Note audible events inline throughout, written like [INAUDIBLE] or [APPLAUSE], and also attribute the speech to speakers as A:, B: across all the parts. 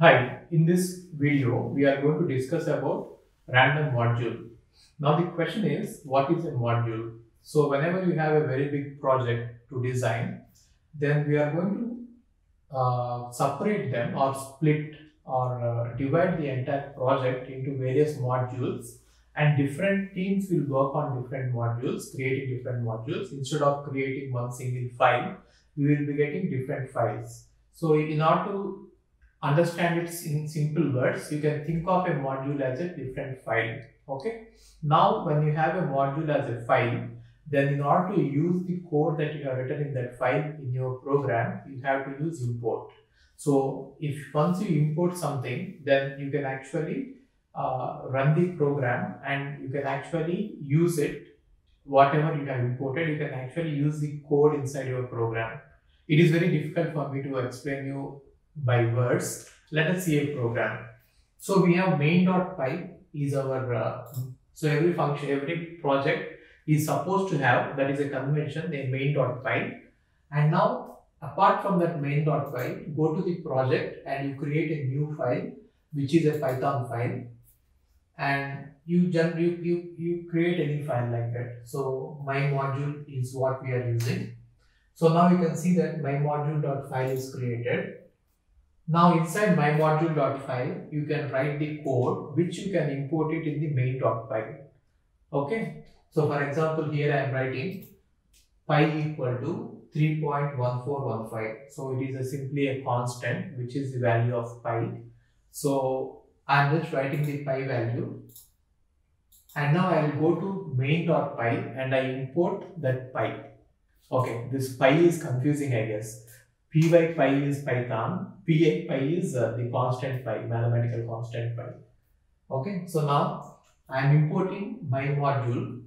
A: Hi, in this video, we are going to discuss about random module. Now the question is, what is a module? So whenever you have a very big project to design, then we are going to uh, separate them or split or uh, divide the entire project into various modules and different teams will work on different modules, creating different modules. Instead of creating one single file, we will be getting different files. So in order to understand it in simple words, you can think of a module as a different file. Okay. Now, when you have a module as a file, then in order to use the code that you have written in that file in your program, you have to use import. So if once you import something, then you can actually uh, run the program and you can actually use it whatever you have imported you can actually use the code inside your program it is very difficult for me to explain you by words. Let us see a program. So we have main.py is our uh, so every function every project is supposed to have that is a convention a main.py and now apart from that main.py go to the project and you create a new file which is a python file. And you you, you you create any file like that. So my module is what we are using. So now you can see that my module.file is created now inside my module.file you can write the code which you can import it in the main.py okay? So for example here i am writing pi equal to 3.1415 so it is a simply a constant which is the value of pi so I'm just writing the pi value. And now I will go to main.py and I import that pi. Okay, this pi is confusing I guess. Py pi is Python, pi pi is uh, the constant pi, mathematical constant pi. Okay, so now I am importing my module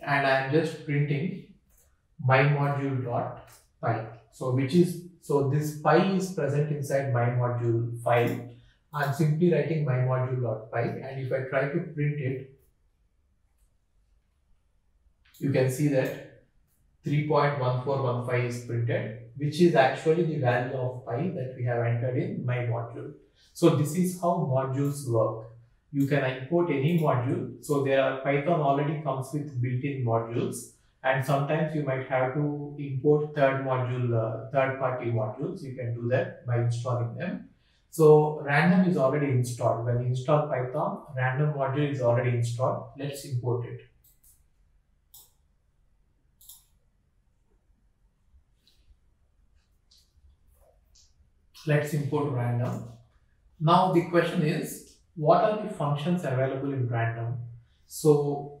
A: and I am just printing my module dot pi. So which is so this pi is present inside my module file I'm simply writing my module dot pi and if I try to print it, you can see that 3.1415 is printed, which is actually the value of pi that we have entered in my module. So this is how modules work. You can import any module. So there are Python already comes with built-in modules and sometimes you might have to import third module, uh, third party modules. You can do that by installing them so random is already installed. When you install Python, random module is already installed. Let's import it. Let's import random. Now the question is, what are the functions available in random? So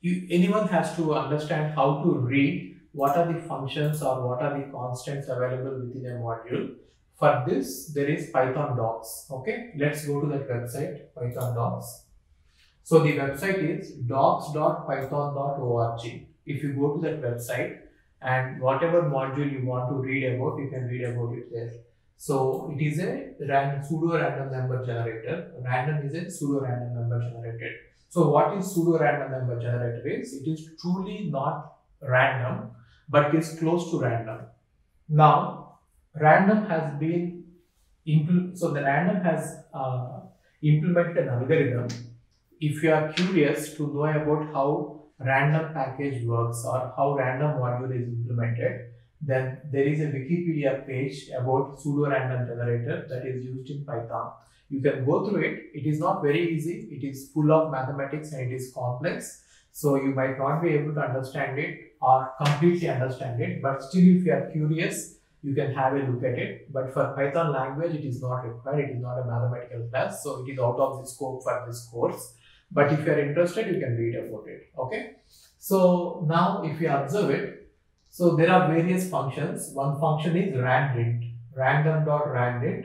A: you, anyone has to understand how to read what are the functions or what are the constants available within a module for this, there is Python docs. Okay, let's go to that website, Python docs. So the website is docs.python.org. If you go to that website and whatever module you want to read about, you can read about it there. So it is a random, pseudo random number generator. Random is a pseudo random number generator. So what is pseudo random number generator is? It is truly not random, but is close to random. Now random has been so the random has uh, implemented an algorithm if you are curious to know about how random package works or how random module is implemented then there is a wikipedia page about pseudo random generator that is used in python you can go through it it is not very easy it is full of mathematics and it is complex so you might not be able to understand it or completely understand it but still if you are curious you can have a look at it. But for Python language, it is not required. It is not a mathematical class. So it is out of the scope for this course. But if you are interested, you can read about it. Okay. So now if you observe it, so there are various functions. One function is randint, random.randint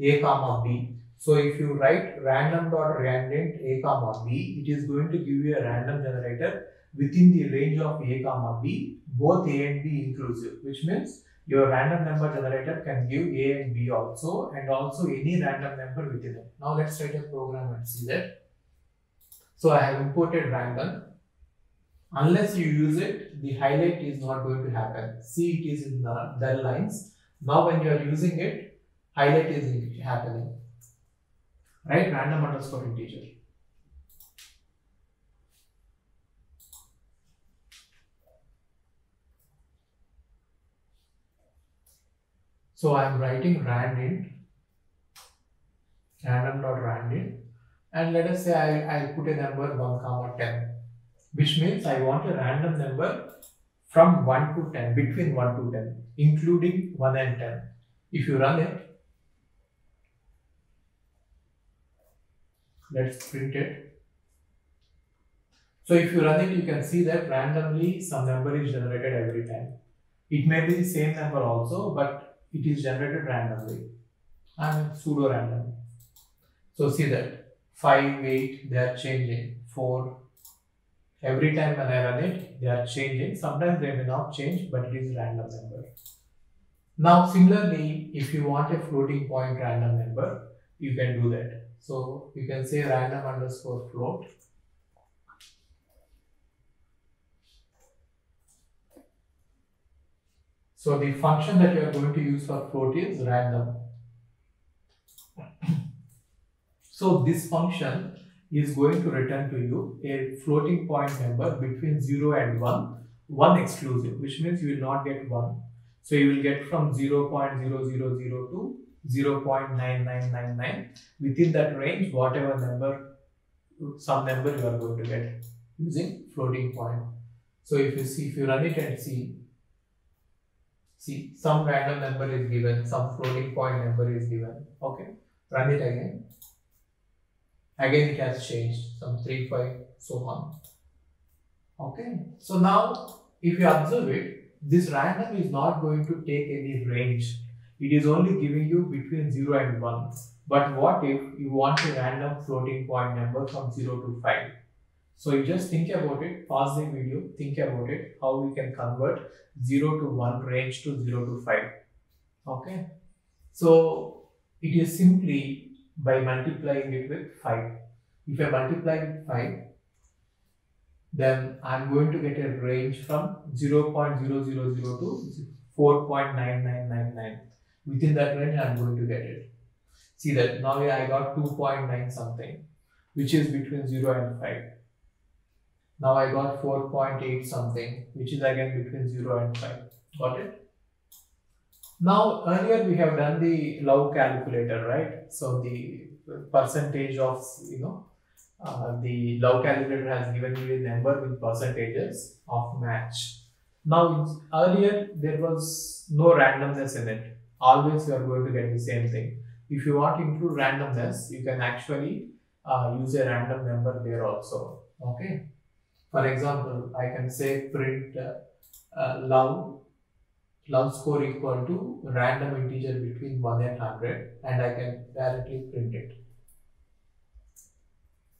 A: a comma b. So if you write random.randint a comma b, it is going to give you a random generator within the range of a comma b, both a and b inclusive, which means your random number generator can give A and B also and also any random number within it. Now let's write a program and see that. So I have imported random. Unless you use it, the highlight is not going to happen. See it is in the dull lines. Now when you are using it, highlight is happening. Right? Random underscore integer. So I am writing randint, random dot randint, and let us say I, I put a number 1 comma 10, which means I want a random number from 1 to 10, between 1 to 10, including 1 and 10. If you run it, let's print it. So if you run it, you can see that randomly some number is generated every time. It may be the same number also, but it is generated randomly. I mean pseudo random. So see that 5, 8, they are changing. 4, every time when I run it, they are changing. Sometimes they may not change, but it is random number. Now similarly, if you want a floating point random number, you can do that. So you can say random underscore float. So the function that you are going to use for float is random. [CLEARS THROAT] so this function is going to return to you a floating point number between 0 and 1, 1 exclusive, which means you will not get 1. So you will get from 0 0.0002 to 0.9999 within that range whatever number some number you are going to get using floating point. So if you see if you run it and see see some random number is given some floating point number is given. Okay run it again again it has changed some 3 5 so on okay so now if you observe it this random is not going to take any range it is only giving you between 0 and 1. But what if you want a random floating point number from 0 to 5? So you just think about it, pause the video, think about it, how we can convert 0 to 1 range to 0 to 5. Okay. So it is simply by multiplying it with 5. If I multiply with 5, then I'm going to get a range from 0 0.000 to 4.9999 within that range I'm going to get it. See that now I got 2.9 something which is between 0 and 5. Now I got 4.8 something which is again between 0 and 5. Got it? Now earlier we have done the love calculator, right? So the percentage of, you know, uh, the love calculator has given you a number with percentages of match. Now earlier there was no randomness in it always you are going to get the same thing. If you want to include randomness, you can actually uh, use a random number there also. Okay. For example, I can say print uh, uh, love love score equal to random integer between 1 and 100 and I can directly print it.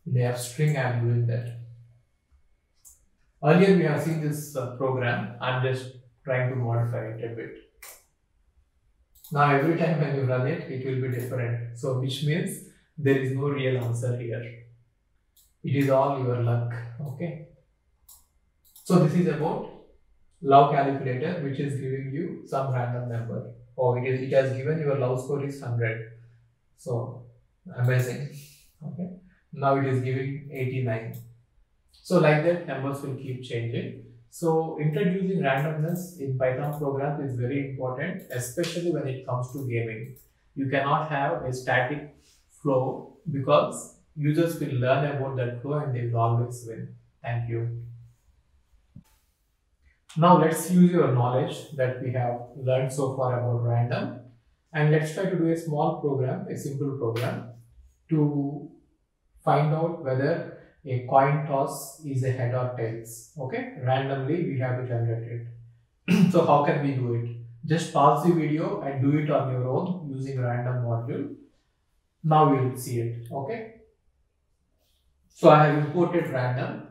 A: In a string I am doing that. Earlier we have seen this uh, program, I am just trying to modify it a bit. Now every time when you run it, it will be different. So which means there is no real answer here. It is all your luck. Okay. So this is about love calculator which is giving you some random number. Oh, it, is, it has given your love score is 100. So amazing. Okay. Now it is giving 89. So like that numbers will keep changing. So introducing randomness in Python program is very important, especially when it comes to gaming. You cannot have a static flow because users will learn about that flow and they will always win. Thank you. Now let's use your knowledge that we have learned so far about random and let's try to do a small program, a simple program to find out whether a coin toss is a head or tails. Okay, randomly we have to generate it. [CLEARS THROAT] so how can we do it? Just pause the video and do it on your own using random module. Now we will see it. Okay. So I have imported random.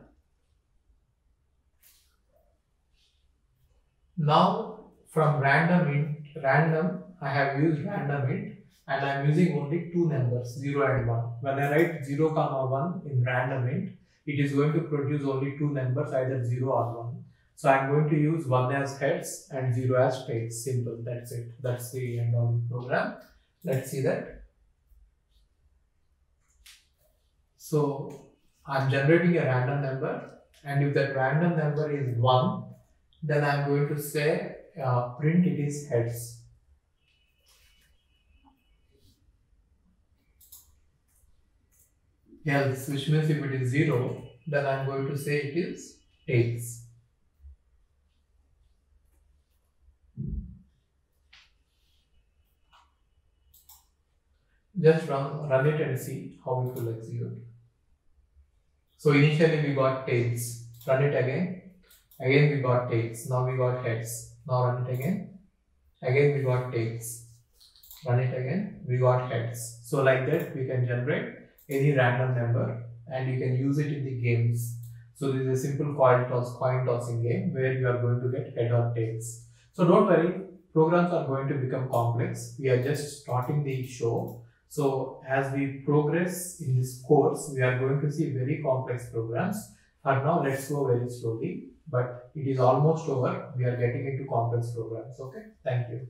A: Now from random int random I have used random int and I am using only two numbers 0 and 1. When I write 0 comma 1 in random int, it is going to produce only two numbers either 0 or 1. So I am going to use 1 as heads and 0 as tails. Simple, that's it. That's the end of the program. Let's see that. So I'm generating a random number and if that random number is 1 then I'm going to say uh, print it is heads. Else, which means if it is 0 then I'm going to say it is tails. Just run, run it and see how it will execute. So initially we got tails. Run it again. Again we got tails. Now we got heads. Now run it again. Again we got tails. Run it again. We got heads. So like that we can generate any random number and you can use it in the games. So this is a simple coin toss, coin tossing game where you are going to get head or tails. So don't worry, programs are going to become complex. We are just starting the show. So as we progress in this course, we are going to see very complex programs. For now, let's go very slowly, but it is almost over. We are getting into complex programs. Okay, thank you.